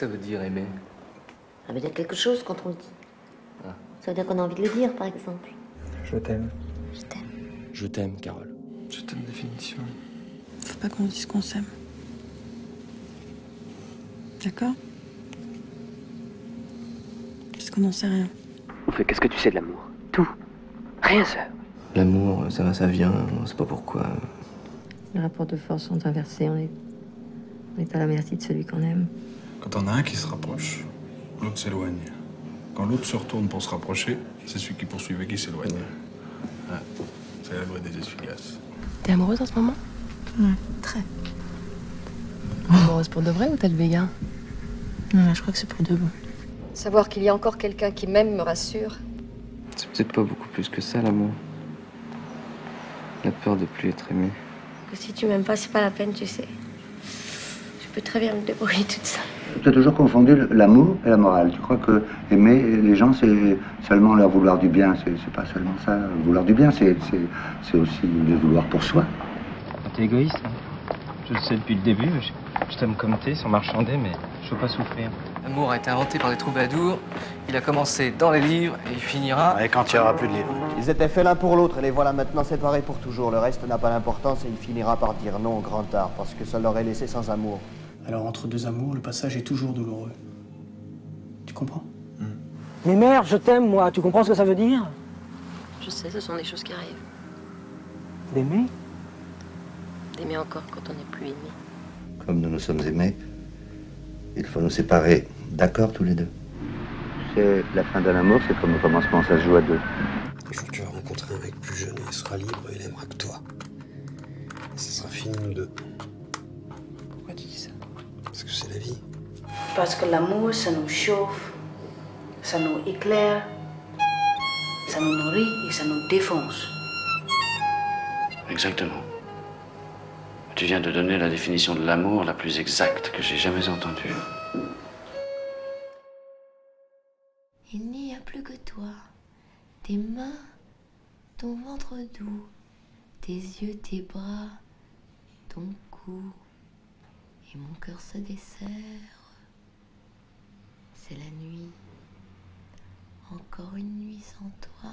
ça veut dire aimer Ça veut dire quelque chose quand on le dit. Ah. Ça veut dire qu'on a envie de le dire, par exemple. Je t'aime. Je t'aime. Je t'aime, Carole. Je t'aime définitivement. Faut pas qu'on dise qu'on s'aime. D'accord? Parce qu'on n'en sait rien. Fait qu'est-ce que tu sais de l'amour? Tout. Rien, ça. L'amour, ça va, ça vient, on sait pas pourquoi. Les rapports de force sont inversés. On est, on est à la merci de celui qu'on aime. Quand on a un qui se rapproche, l'autre s'éloigne. Quand l'autre se retourne pour se rapprocher, c'est celui qui poursuivait qui s'éloigne. Ouais. C'est la loi des essuie-glaces. T'es amoureuse en ce moment? Ouais, très. Amoureuse pour de vrai ou t'as le béguin Non, je crois que c'est pour de bon. Savoir qu'il y a encore quelqu'un qui m'aime me rassure. C'est peut-être pas beaucoup plus que ça, l'amour. La peur de plus être aimé. Que si tu m'aimes pas, c'est pas la peine, tu sais. Je peux très bien me débrouiller toute seule. Tu as toujours confondu l'amour et la morale. Tu crois que aimer les gens, c'est seulement leur vouloir du bien. C'est pas seulement ça. Vouloir du bien, c'est c'est- c'est aussi le vouloir pour soi. T'es égoïste, hein? Je le sais depuis le début. Je, je t'aime comme t'es, sans marchander, mais je veux pas souffrir. L'amour a été inventé par des troubadours. Il a commencé dans les livres et il finira. Et quand il n'y aura plus de livres. Ils étaient faits l'un pour l'autre et les voilà maintenant séparés pour toujours. Le reste n'a pas d'importance et il finira par dire non au grand art parce que ça l'aurait laissé sans amour. Alors entre deux amours, le passage est toujours douloureux. Tu comprends Mais merde, je t'aime, moi. Tu comprends ce que ça veut dire? Je sais, ce sont des choses qui arrivent. D'aimer? D'aimer encore quand on n'est plus aimé. Comme nous nous sommes aimés, il faut nous séparer. D'accord tous les deux C'est la fin d'un amour, c'est comme le commencement, ça se joue à deux. Un jour, tu vas rencontrer un mec plus jeune et il sera libre et il aimera que toi. Et ça sera fini, nous deux. Parce que l'amour, ça nous chauffe, ça nous éclaire, ça nous nourrit et ça nous défonce. Exactement. Tu viens de donner la définition de l'amour la plus exacte que j'ai jamais entendue. Il n'y a plus que toi, tes mains, ton ventre doux, tes yeux, tes bras, ton cou, et mon cœur se desserre. C'est la nuit, encore une nuit sans toi.